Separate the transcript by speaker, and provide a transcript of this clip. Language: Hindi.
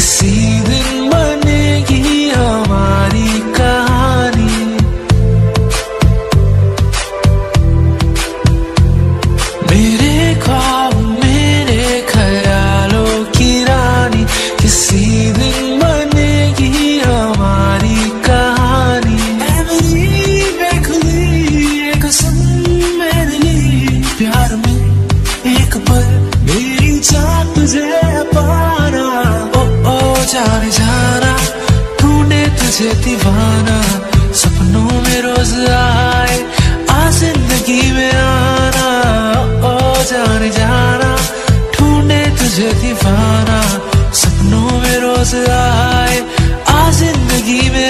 Speaker 1: किसी दिन बनेगी हमारी कहानी। मेरे ख्वाब, मेरे ख्यालों की रानी किसी दिन प्यार में, एक पल मेरी चाह तुझे तुझे दीवाना सपनों में रोज आए आ ज़िंदगी में